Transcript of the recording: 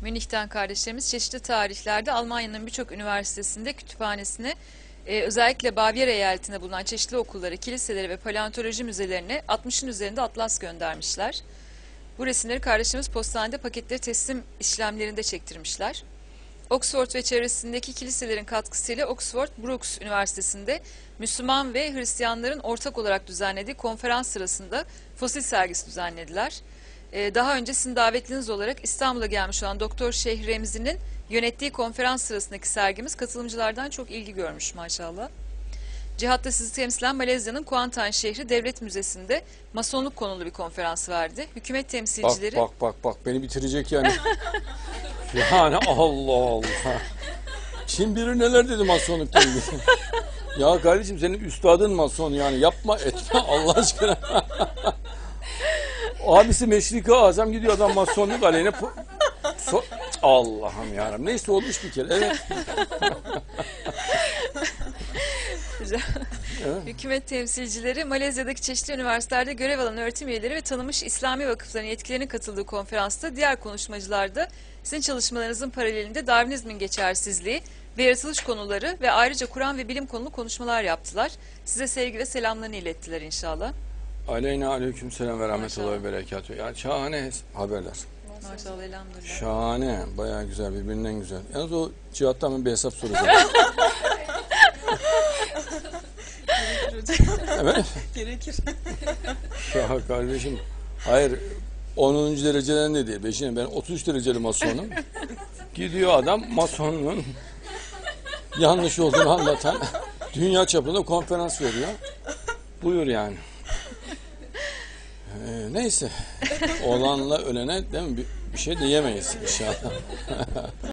Münih'ten kardeşlerimiz çeşitli tarihlerde Almanya'nın birçok üniversitesinde kütüphanesine e, özellikle Bavyera eyaletinde bulunan çeşitli okulları, kiliseleri ve paleontoloji müzelerine 60'ın üzerinde atlas göndermişler. Bu resimleri kardeşlerimiz postanede paketleri teslim işlemlerinde çektirmişler. Oxford ve çevresindeki kiliselerin katkısıyla Oxford Brookes Üniversitesi'nde Müslüman ve Hristiyanların ortak olarak düzenlediği konferans sırasında fosil sergisi düzenlediler. Ee, daha önce sizin davetliniz olarak İstanbul'a gelmiş olan Doktor Şeyh Remzi'nin yönettiği konferans sırasındaki sergimiz katılımcılardan çok ilgi görmüş maşallah. Cihat'ta sizi temsilen Malezya'nın Kuantan şehri devlet müzesinde masonluk konulu bir konferans verdi. Hükümet Bak temsilcileri bak bak bak beni bitirecek yani. yani Allah Allah. Kim bilir neler dedi masonluk dedi. ya kardeşim senin üstadın mason yani yapma etme Allah aşkına. Abisi meşrika azam gidiyor adam masonluk aleyhine so- Allah'ım yarabbim. Neyse olmuş bir kere. Evet. evet. Hükümet temsilcileri Malezya'daki çeşitli üniversitelerde görev alan öğretim üyeleri ve tanınmış İslami vakıfların yetkilerinin katıldığı konferansta diğer konuşmacılar da sizin çalışmalarınızın paralelinde Darwinizmin geçersizliği ve yaratılış konuları ve ayrıca Kur'an ve bilim konulu konuşmalar yaptılar. Size sevgi ve selamlarını ilettiler inşallah. Aleyna aleyküm selam ve rahmetullahi ve berekatuhu. Ya şahane haberler. Maşallah elhamdülillah. Şahane. Bayağı güzel. Birbirinden güzel. Yalnız o cihattan bir hesap soracağım. evet. Gerekir. Ya kardeşim. Hayır. 10. dereceden de değil. Beşine ben 33 dereceli masonum. Gidiyor adam masonluğun yanlış olduğunu anlatan dünya çapında konferans veriyor. Buyur yani. Ee, neyse. Olanla ölene değil mi? Bir, bir şey diyemeyiz inşallah.